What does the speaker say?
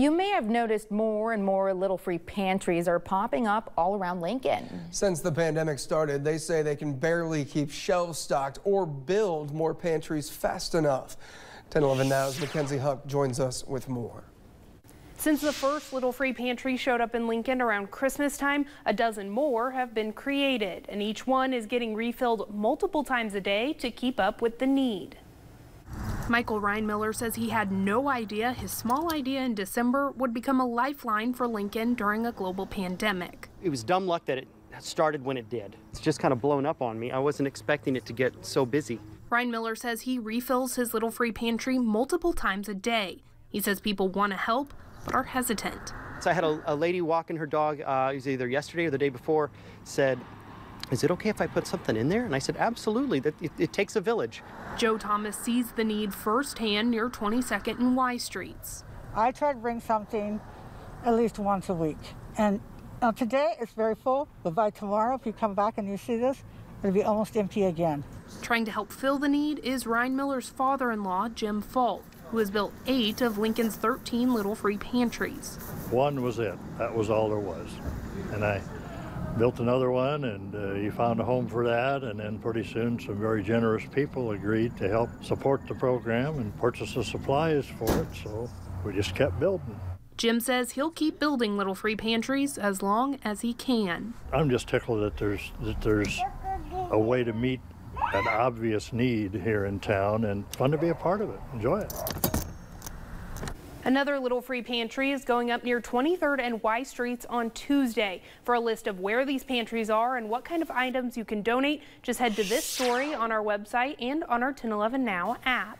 You may have noticed more and more little free pantries are popping up all around Lincoln. Since the pandemic started, they say they can barely keep shelves stocked or build more pantries fast enough. 1011 Now's Mackenzie Huck joins us with more. Since the first Little Free Pantry showed up in Lincoln around Christmas time, a dozen more have been created, and each one is getting refilled multiple times a day to keep up with the need. Michael Reinmiller says he had no idea his small idea in December would become a lifeline for Lincoln during a global pandemic. It was dumb luck that it started when it did. It's just kind of blown up on me. I wasn't expecting it to get so busy. Reinmiller says he refills his Little Free Pantry multiple times a day. He says people want to help, but are hesitant. So I had a, a lady walking her dog, uh, it was either yesterday or the day before, said, is it okay if I put something in there? And I said, absolutely, that it, it takes a village. Joe Thomas sees the need firsthand near 22nd and Y Streets. I try to bring something at least once a week. And uh, today it's very full, but by tomorrow, if you come back and you see this, it'll be almost empty again. Trying to help fill the need is Reinmiller's father-in-law, Jim Fault who has built eight of Lincoln's 13 little free pantries. One was it. That was all there was. And I built another one, and uh, you found a home for that. And then pretty soon, some very generous people agreed to help support the program and purchase the supplies for it. So we just kept building. Jim says he'll keep building little free pantries as long as he can. I'm just tickled that there's that there's a way to meet an obvious need here in town and fun to be a part of it. Enjoy it. Another Little Free Pantry is going up near 23rd and Y Streets on Tuesday. For a list of where these pantries are and what kind of items you can donate, just head to this story on our website and on our 1011 Now app.